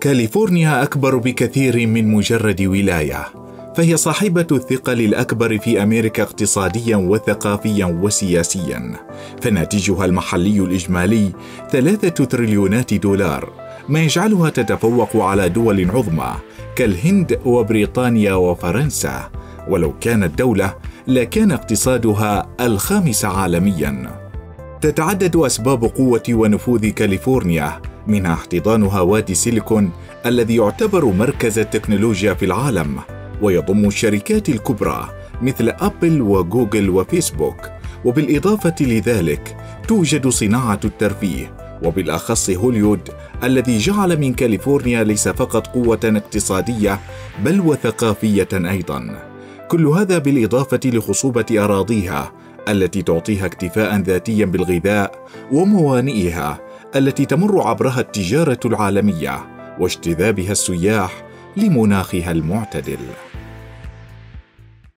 كاليفورنيا أكبر بكثير من مجرد ولاية فهي صاحبة الثقل الأكبر في أمريكا اقتصاديا وثقافيا وسياسيا فناتجها المحلي الإجمالي ثلاثة تريليونات دولار ما يجعلها تتفوق على دول عظمى كالهند وبريطانيا وفرنسا ولو كانت دولة لكان اقتصادها الخامس عالميا. تتعدد أسباب قوة ونفوذ كاليفورنيا منها احتضانها وادي سيليكون الذي يعتبر مركز التكنولوجيا في العالم ويضم الشركات الكبرى مثل أبل وجوجل وفيسبوك. وبالإضافة لذلك توجد صناعة الترفيه وبالأخص هوليوود الذي جعل من كاليفورنيا ليس فقط قوة اقتصادية بل وثقافية أيضا. كل هذا بالإضافة لخصوبة أراضيها التي تعطيها اكتفاء ذاتيا بالغذاء وموانئها التي تمر عبرها التجارة العالمية واجتذابها السياح لمناخها المعتدل.